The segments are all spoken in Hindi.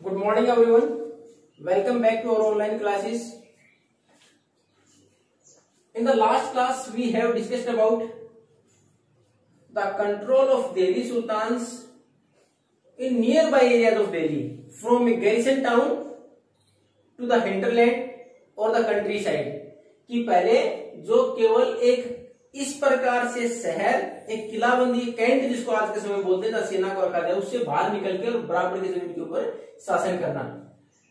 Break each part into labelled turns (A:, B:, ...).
A: Good morning everyone welcome back to our online classes in the last class we have discussed about the control of Delhi sultan in nearby areas of Delhi from a garrison town to the hinterland और द कंट्री साइड कि पहले जो केवल एक इस प्रकार से शहर, एक किलाबंदी कैंट जिसको आज के समय बोलते हैं सेना को रखा जाए, उससे बाहर निकल के और बराबर की ज़मीन के ऊपर शासन करना।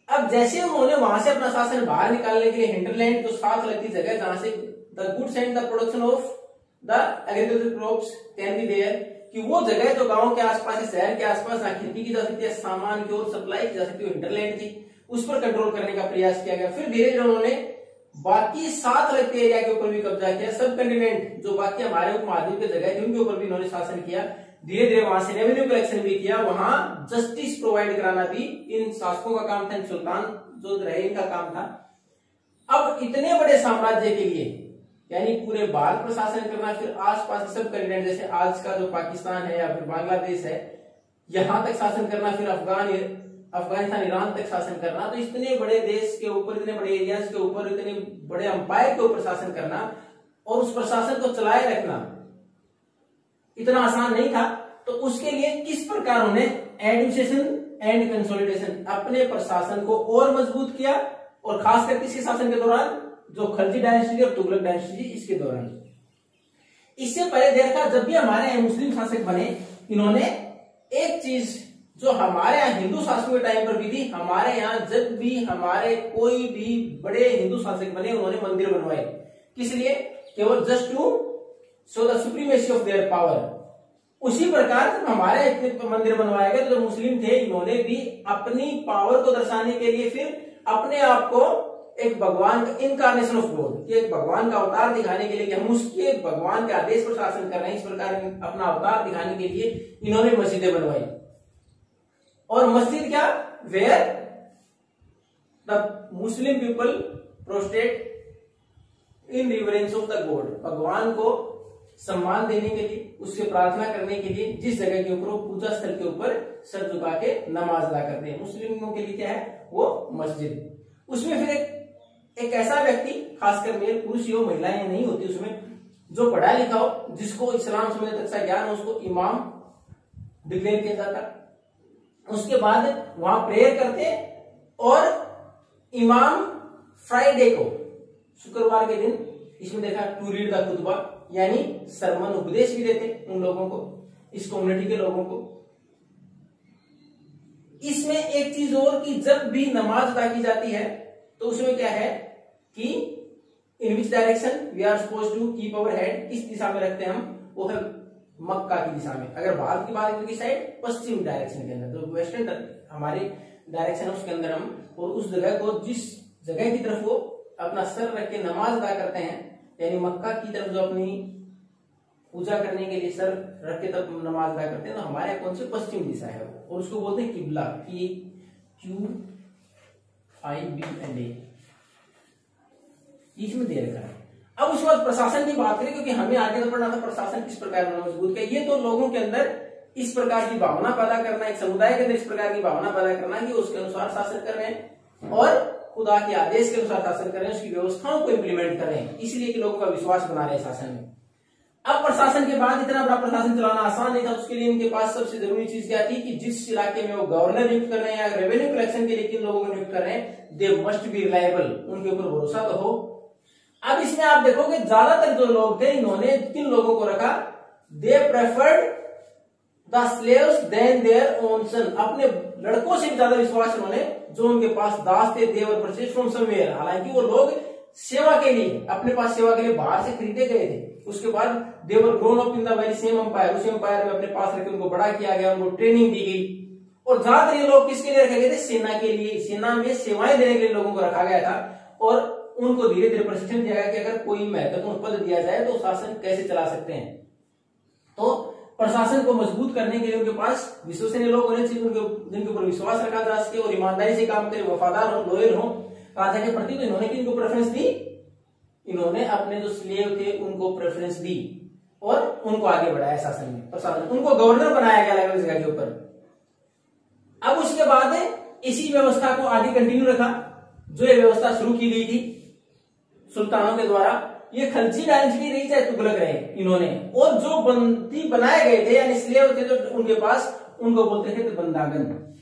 A: अब जैसे उन्होंने वहाँ से अपना शासन बाहर निकालने के लिए हिंटरलैंड जो साथ लगती जगह, जहाँ से the goods and the production of the agriculture crops can be there कि वो जगह जो गाँव के आसपास है शहर के आसपास जहाँ खेती की जा सकती है, सामान की ओर सप्लाई की जा सकती है हिंटरलैंड थी उस पर कंट्रोल करने का प्रयास किया गया। फिर धीरे धीरे उन्होंने बाकी सात लगते एरिया के ऊपर भी कब्जा किया, सब कंटिनेंट जो बाकी हमारे उपमहाद्वीप के जगह थे, उनके ऊपर भी इन्होंने शासन किया। धीरे धीरे वहाँ से रेवेन्यू कलेक्शन भी किया, वहाँ जस्टिस प्रोवाइड कराना भी इन शासकों का काम था, इन सुल्तान जो रहे, इनका काम था। अब इतने बड़े साम्राज्य के लिए, यानी पूरे भारत पर शासन करना, फिर आसपास सब कंटिनेंट जैसे आज का जो पाकिस्तान है या फिर बांग्लादेश है, यहाँ तक शासन करना, फिर अफगान अफ़गानिस्तान, ईरान तक शासन करना तो इतने बड़े देश के ऊपर, इतने बड़े एरियाज़ के ऊपर, इतने बड़े अंपायर के ऊपर शासन करना और उस प्रशासन को चलाए रखना, इतना आसान नहीं था। तो उसके लिए किस प्रकार उन्हें एडमिनिस्ट्रेशन एंड कंसोलिडेशन अपने प्रशासन को और मज़बूत किया और खासकर किसके शासन के दौरान, जो खलजी डायनेस्टी और तुगलक डायनेस्टी इसके दौरान। इससे पहले देखा, जब भी हमारे मुस्लिम शासक बने, इन्होंने एक चीज़ जो हमारे यहाँ हिंदू शासकों के टाइम पर भी थी, हमारे यहाँ जब भी हमारे कोई भी बड़े हिंदू शासक बने, उन्होंने मंदिर बनवाए। किस लिए? केवल just to show the supremacy of their power उसी प्रकार जब हमारे इतने मंदिर बनवाए गए तो जो मुस्लिम थे, इन्होंने भी अपनी पावर को दर्शाने के लिए फिर अपने आप को एक भगवान का इनकारनेशन ऑफ़ गॉड एक भगवान का अवतार दिखाने के लिए कि हम उसके भगवान के आदेश पर शासन कर रहे हैं, इस प्रकार अपना अवतार दिखाने के लिए इन्होंने मस्जिदें बनवाई। और मस्जिद क्या? Where the Muslim people prostrate in reverence of the God भगवान को सम्मान देने के लिए, उससे प्रार्थना करने के लिए, जिस जगह के ऊपर, पूजा स्थल के ऊपर सर झुका के नमाज़ अदा करते हैं। मुस्लिमों के लिए क्या है? वो मस्जिद। उसमें फिर एक एक ऐसा व्यक्ति, खासकर मेल, पुरुष हो महिलाएँ नहीं होती उसमें, जो पढ़ा लिखा हो, जिसको इस्लाम समझ तक का ज्ञान हो, उसको इमाम डिक्लेयर किया जाता उसके बाद वहाँ प्रेयर करते और इमाम फ्राइडे को, शुक्रवार के दिन, इसमें देखा टू रीड द खुतबा यानी सरमन उपदेश भी देते उन लोगों को, इस कम्युनिटी के लोगों को। इसमें एक चीज़ और कि जब भी नमाज़ अदा की जाती है तो उसमें क्या है कि in which direction we are suppose to keep our head किस दिशा में रखते हैं हम, वो है मक्का की दिशा में। अगर भारत की बात की साइड पश्चिम डायरेक्शन के अंदर तो वेस्टर्न हमारी डायरेक्शन उसके अंदर हम, और उस जगह को जिस जगह की तरफ़ वो अपना सर रख के नमाज़ अदा करते हैं, यानी मक्का की तरफ़ जो अपनी पूजा करने के लिए सर रख के तब नमाज़ अदा करते हैं तो हमारे कौन सी पश्चिम दिशा है और उसको बोलते हैं किबला P Q I B and A इसमें दे रखा है। अब उसके बाद प्रशासन की बात करें, क्योंकि हमें आगे तो पढ़ना था प्रशासन किस प्रकार में मज़बूत किया? ये तो लोगों के अंदर इस प्रकार की भावना पैदा करना, एक समुदाय के अंदर इस प्रकार की भावना पैदा करना कि उसके अनुसार शासन कर रहे हैं और खुदा के आदेश के अनुसार शासन कर रहे हैं, उसकी व्यवस्थाओं को इम्प्लीमेंट कर रहे हैं। इसलिए कि लोगों का विश्वास बना रहे हैं शासन में। अब प्रशासन के बाद इतना बड़ा प्रशासन चलाना आसान नहीं था उसके लिए इनके पास सबसे ज़रूरी चीज़ क्या थी कि जिस इलाके में वो गवर्नर नियुक्त कर रहे हैं या रेवेन्यू कलेक्शन के लिए किन लोगों को नियुक्त कर रहे हैं दे मस्ट बी रिलायबल उनके ऊपर भरोसा तो हो अब इसमें आप देखोगे ज़्यादातर जो लोग थे, इन्होंने किन लोगों को रखा? They preferred the slaves than their own son अपने लड़कों से भी ज़्यादा विश्वास उन्होंने जो उनके पास दास थे, देवर परचेज फ्रॉम समवेयर हालाँकि वो लोग सेवा के लिए, अपने पास सेवा के लिए बाहर से खरीदे गए थे। उसके बाद they were grown up in the very same empire उसी अंपायर में अपने पास रखे उनको बड़ा किया गया, उनको ट्रेनिंग दी गई। और ज़्यादातर ये लोग किसके लिए रखे गए थे? सेना के लिए। सेना में सेवाएँ देने के लिए लोगों को रखा गया था। और उनको धीरे धीरे प्रशिक्षण दिया गया कि अगर कोई महत्वपूर्ण पद दिया जाए तो शासन कैसे चला सकते हैं। तो प्रशासन को मज़बूत करने के लिए उनके पास विश्वसनीय लोग होने चाहिए, उनके जिनके ऊपर विश्वास रखा जा सके और ईमानदारी से काम करे, वफादार हो, लोयल हो। राजा के प्रति तो इन्होंने किनको प्रेफरेंस दी? इन्होंने अपने जो स्लेव थे, उनको प्रेफरेंस दी और उनको आगे बढ़ाया शासन में। प्रशासन, उनको गवर्नर बनाया गया अलग अलग जगह के ऊपर। अब उसके बाद इसी व्यवस्था को आगे कंटिन्यू रखा, जो ये व्यवस्था शुरू की गई थी। सुल्तानों के द्वारा, ये खलजी डायनेस्टी रही चाहे तुगलक रहे इन्होंने। और जो बंदी बनाए गए थे, यानी स्लेव थे, जो उनके पास, उनको बोलते थे बंदागन।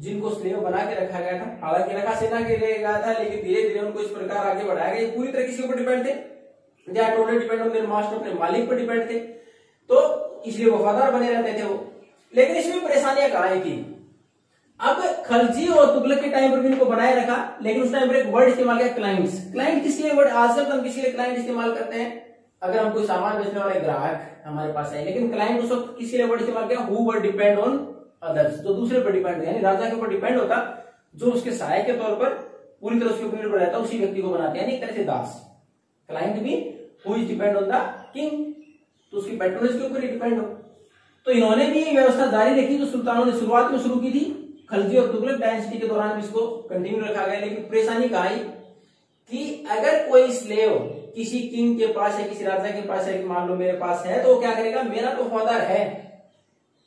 A: जिनको स्लेव बना के रखा गया था, हालाँकि रखा सेना के लिए गया था, लेकिन धीरे धीरे उनको इस प्रकार आगे बढ़ाया गया। पूरी तरह किसी ऊपर डिपेंड थे। दे डिपेंड ऑन मास्टर अपने मालिक पर डिपेंड थे। तो इसलिए वफादार बने रहते थे वो। लेकिन इसमें परेशानियाँ कहा की अब खलजी और तुगलक के टाइम पर भी इनको बनाए रखा, लेकिन उस टाइम पर एक वर्ड इस्तेमाल किया क्लाइंट्स क्लाइंट किस लिए वर्ड आजकल तो हम किसी लिए क्लाइंट इस्तेमाल करते हैं। अगर हम कोई सामान बेचने वाले ग्राहक हमारे पास है लेकिन क्लाइंट उस वक्त किसी लिए वर्ड इस्तेमाल किया who word depend on others जो दूसरे पर डिपेंड यानी राजा के ऊपर डिपेंड होता, जो उसके सहायक के तौर पर पूरी तरह उसके ऊपर निर्भर रहता, उसी व्यक्ति को बनाते हैं एक तरह से दास। क्लाइंट भी who is depend on the king तो उसकी पेट्रोनेज के ऊपर ही डिपेंड हो। तो इन्होंने भी ये व्यवस्था जारी रखी जो सुल्तानों ने शुरुआत में शुरू की थी। खलजी और तुगलक डायनेस्टी के दौरान भी इसको कंटिन्यू रखा गया, लेकिन परेशानी कहा कि अगर कोई स्लेव किसी किंग के पास है किसी राजा के पास है मान लो मेरे पास है तो क्या करेगा? मेरा तो फादर है।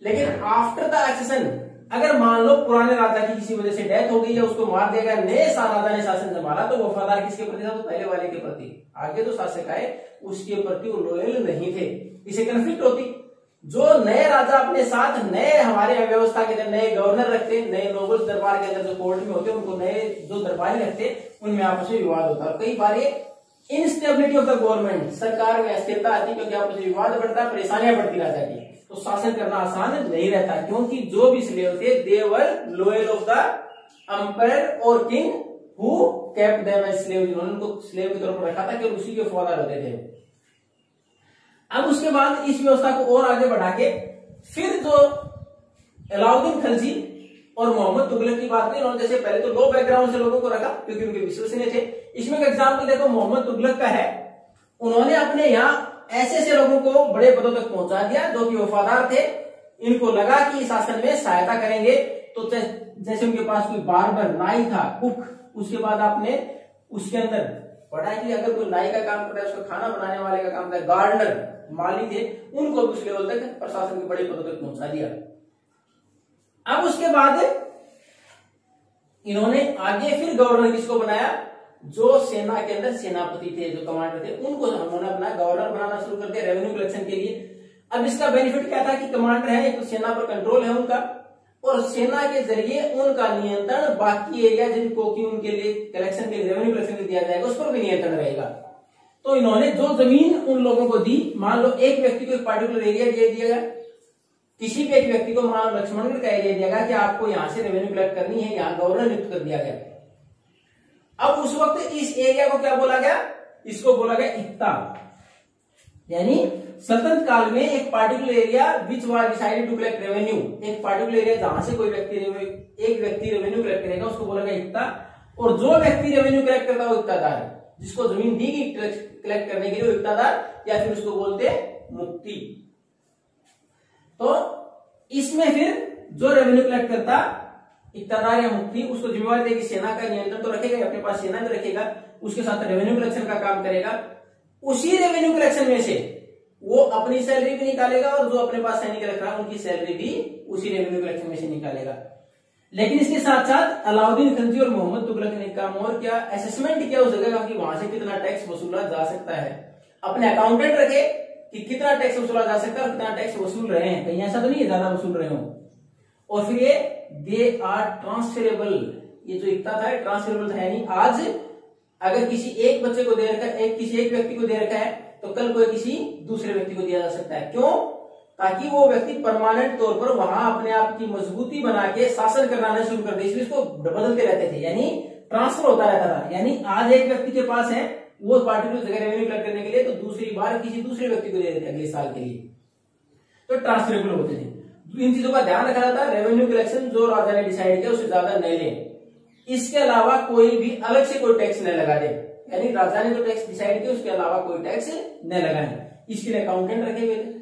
A: लेकिन आफ्टर द एक्सेशन अगर मान लो पुराने राजा की किसी वजह से डेथ हो गई या उसको मार दिया गया, नए राजा ने शासन संभाला तो वफादार किसके प्रति था? तो पहले वाले के प्रति। आगे तो शासक आए, उसके प्रति वो लॉयल नहीं थे। इसे कंफ्लिक्ट होती। जो नए राजा अपने साथ, नए हमारे व्यवस्था के अंदर नए गवर्नर रखते हैं नए नोबल दरबार के अंदर जो कोर्ट में होते हैं, उनको नए जो दरबारी रखते हैं, उनमें आपस में विवाद होता है। कई बार ये इनस्टेबिलिटी ऑफ़ द गवर्नमेंट सरकार में अस्थिरता आती है क्योंकि आपस में विवाद बढ़ता है, परेशानियाँ बढ़ती राजा की तो शासन करना आसान नहीं रहता, क्योंकि जो भी स्लेव थे they were loyal of the empire और king who kept them as slave उनको स्लेव की तरफ़ रखा था कि उसी के फौदार होते थे। अब उसके बाद इस व्यवस्था को और आगे बढ़ा के फिर जो अलाउद्दीन खलजी और मोहम्मद तुगलक की बात नहीं जैसे पहले तो लो बैकग्राउंड से लोगों को रखा, क्योंकि उनके विश्वसनीय थे। इसमें एक एग्ज़ाम्पल देखो, मोहम्मद तुगलक का है। उन्होंने अपने यहाँ ऐसे ऐसे लोगों को बड़े पदों तक पहुँचा दिया जो कि वफादार थे। इनको लगा कि शासन में सहायता करेंगे। तो जैसे उनके पास कोई बारबर, नाई था, कुक, उसके बाद आपने उसके अंदर पढ़ा कि अगर कोई नाई का काम करता है, उसका खाना बनाने वाले का काम करता है गार्डनर माली थे, उनको उस लेवल तक प्रशासन के बड़े पदों तक पहुँचा दिया। अब उसके बाद इन्होंने आगे फिर गवर्नर किसको बनाया? जो सेना के अंदर सेनापति थे, जो कमांडर थे, उनको उन्होंने अपना गवर्नर बनाना शुरू कर दिया रेवेन्यू कलेक्शन के लिए। अब इसका बेनिफिट क्या था कि कमांडर है तो सेना पर कंट्रोल है उनका, और सेना के ज़रिए उनका नियंत्रण बाकी एरिया जिनको कि उनके लिए कलेक्शन के रेवेन्यू कलेक्शन दिया जाएगा, उस पर भी नियंत्रण रहेगा। तो इन्होंने जो ज़मीन उन लोगों को दी, मान लो एक व्यक्ति को एक पार्टिकुलर एरिया दे दिया गया, किसी भी एक व्यक्ति को मान लक्ष्मणगढ़ का एरिया दिया गया कि आपको यहाँ से रेवेन्यू कलेक्ट करनी है, यहाँ गवर्नर नियुक्त कर दिया गया। अब उस वक्त इस एरिया को क्या बोला गया? इसको बोला गया इक्ता। यानी सल्तनत काल में एक particular area which was decided to collect revenue एक पार्टिकुलर एरिया जहाँ से कोई व्यक्ति एक व्यक्ति रेवेन्यू कलेक्ट करेगा, उसको बोला गया इक्ता। और जो व्यक्ति रेवेन्यू कलेक्ट करता है वो इक्तादार है। जिसको ज़मीन दी गई कलेक्ट करने के लिए इक्तादार या फिर उसको बोलते मुक्ति तो इसमें फिर जो रेवेन्यू कलेक्ट करता इकतदार या मुक्ति उसको जिम्मेवारी देगी सेना का, नियंत्रण तो रखेगा अपने पास सेना भी रखेगा, उसके साथ रेवेन्यू कलेक्शन का काम करेगा। उसी रेवेन्यू कलेक्शन में से वो अपनी सैलरी भी निकालेगा और जो अपने पास सैनिक रख रहा है, उनकी सैलरी भी उसी रेवेन्यू कलेक्शन में से निकालेगा। लेकिन इसके साथ साथ अलाउद्दीन खलजी और मोहम्मद तुगलक ने काम और क्या असेसमेंट किया उस जगह कि वहाँ से कितना टैक्स वसूला जा सकता है। अपने अकाउंटेंट रखे कि कितना टैक्स वसूला जा सकता है और कितना टैक्स वसूल रहे हैं। कहीं ऐसा तो नहीं है, ज़्यादा वसूल रहे हो। और फिर ये दे आर ट्रांसफरेबल ये जो इकता था ट्रांसफरेबल है नहीं आज अगर किसी एक बच्चे को दे रखा है किसी एक व्यक्ति को दे रखा है तो कल कोई किसी दूसरे व्यक्ति को दिया जा सकता है। क्यों? ताकि वो व्यक्ति परमानेंट तौर पर वहाँ अपने आप की मजबूती बना के शासन करना शुरू कर दे। इसलिए इसको बदलते रहते थे। यानी ट्रांसफ़र होता रहता था। यानी आज एक व्यक्ति के पास है, वो पार्टिकुलर जगह रेवेन्यू कलेक्ट करने के लिए तो दूसरी बार किसी दूसरे व्यक्ति को दे देते अगले साल के लिए। तो ट्रांसफरेबल होते थे। इन चीज़ों का ध्यान रखा जाता है। रेवेन्यू कलेक्शन जो राजा ने डिसाइड किया, उससे ज़्यादा नहीं ले। इसके अलावा कोई भी अलग से कोई टैक्स नहीं लगा दे। यानी राजा ने जो टैक्स डिसाइड किया, उसके अलावा कोई टैक्स नहीं लगाए। इसके लिए अकाउंटेंट रखे हुए थे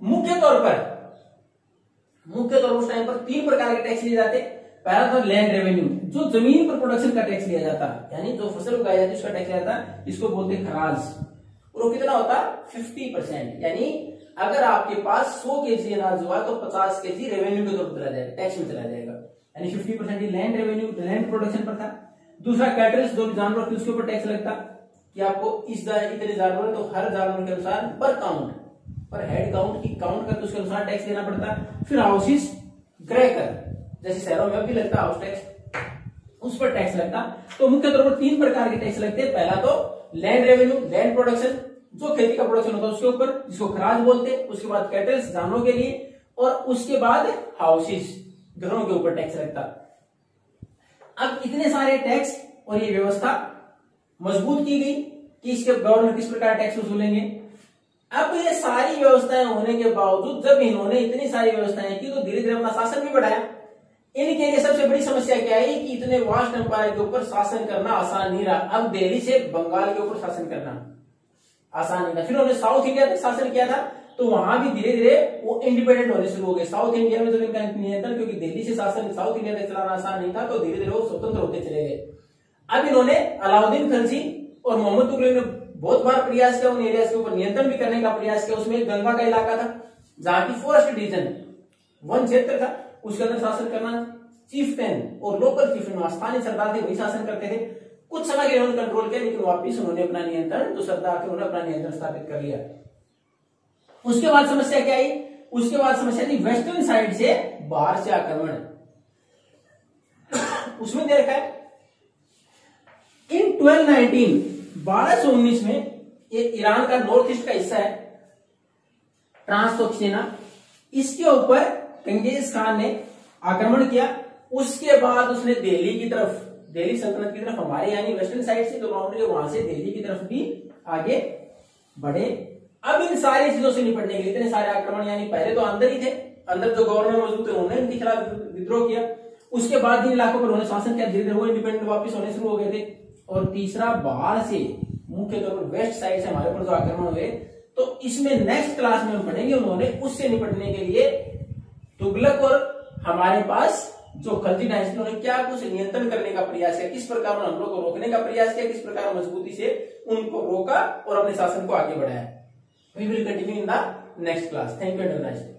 A: मुख्य तौर पर, मुख्य तौर उस टाइम पर तीन प्रकार के टैक्स लिए जाते। पहला था लैंड रेवेन्यू जो ज़मीन पर प्रोडक्शन का टैक्स लिया जाता है यानी जो फ़सल उगाई जाती है उसका टैक्स लिया जाता, इसको बोलते खराज। और वो कितना होता? फिफ्टी परसेंट यानी अगर आपके पास सौ के जी अनाज हुआ तो पचास के जी रेवेन्यू के तौर पर चला जाएगा टैक्स में चला जाएगा। यानी fifty percent land revenue land production पर था। दूसरा कैटल्स जो जानवर थे, उसके ऊपर टैक्स लगता, कि आपको इस इतने जानवर तो हर जानवर के अनुसार पर काउंट पर हेड काउंट की काउंट कर तो उसके अनुसार टैक्स देना पड़ता है फिर हाउसेस ग्रे कर। जैसे शहरों में भी लगता हाउस टैक्स उस पर टैक्स लगता। तो मुख्य तौर पर तीन प्रकार के टैक्स लगते हैं। पहला तो लैंड रेवेन्यू लैंड प्रोडक्शन जो खेती का प्रोडक्शन होता है उसके ऊपर, जिसको खराज बोलते हैं, उसके बाद कैटल्स जानवरों के लिए, और उसके बाद हाउसेस घरों के ऊपर टैक्स लगता। अब इतने सारे टैक्स और ये व्यवस्था मज़बूत की गई कि इसके गवर्नमेंट किस प्रकार टैक्स वसूलेंगे? अब ये सारी व्यवस्थाएँ होने के बावजूद, जब इन्होंने इतनी सारी व्यवस्थाएँ की तो धीरे धीरे अपना शासन भी बढ़ाया। इनके लिए सबसे बड़ी समस्या क्या है कि इतने वास्ट एम्पायर के ऊपर शासन करना आसान नहीं रहा। अब दिल्ली से बंगाल के ऊपर शासन करना आसान नहीं था फिर उन्होंने साउथ इंडिया तक शासन किया था तो वहाँ भी धीरे धीरे वो इंडिपेंडेंट होने शुरू हो गए। साउथ इंडिया में जब इनका नियंत्रण क्योंकि दिल्ली से शासन साउथ इंडिया तक चलाना आसान नहीं था तो धीरे धीरे वो स्वतंत्र होते चले गए। अब इन्होंने अलाउद्दीन खलजी और मोहम्मद तुगलक ने बहुत बार प्रयास किया, उन एरिया के ऊपर नियंत्रण भी करने का प्रयास किया, उसमें गंगा का इलाका था जहाँ की फॉरेस्ट डिवीज़न वन क्षेत्र था, उसके अंदर शासन करना चीफ टेन और लोकल चीफ स्थानीय सरदार थे, वही शासन करते थे। कुछ समय के उन्होंने कंट्रोल किया, लेकिन वापिस उन्होंने अपना नियंत्रण जो सरदार थे, उन्होंने अपना नियंत्रण स्थापित कर लिया। उसके बाद समस्या क्या आई? उसके बाद समस्या थी वेस्टर्न साइड से बाहर से आक्रमण। उसमें दे रखा है इन 1219 बारह सौ उन्नीस में ये ईरान का नॉर्थ ईस्ट का हिस्सा है ट्रांसोक्सेना इसके ऊपर कंगेज खान ने आक्रमण किया। उसके बाद उसने दिल्ली की तरफ़, दिल्ली सल्तनत की तरफ़, हमारे यानी वेस्टर्न साइड से जो बाउंड्री है, वहाँ से दिल्ली की तरफ़ भी आगे बढ़े। अब इन सारी चीज़ों से निपटने के लिए, इतने सारे आक्रमण, यानी पहले तो अंदर ही थे, अंदर जो गवर्नर मौजूद थे, उन्होंने इनके खिलाफ विद्रोह किया। उसके बाद इन इलाकों पर उन्होंने शासन किया धीरे धीरे वो इंडिपेंडेंट वापस होने शुरू हो गए थे। और तीसरा बाहर से मुख्य तौर पर वेस्ट साइड से हमारे ऊपर जो आक्रमण हुए तो इसमें नेक्स्ट क्लास में हम पढ़ेंगे उन्होंने उससे निपटने के लिए तुगलक और हमारे पास जो खलजी डायनेस्टी उन्होंने क्या कुछ नियंत्रण करने का प्रयास किया, किस प्रकार उन्होंने हमलों को रोकने का प्रयास किया, किस प्रकार मजबूती से उनको रोका और अपने शासन को आगे बढ़ाया। We will continue in the next class thank you and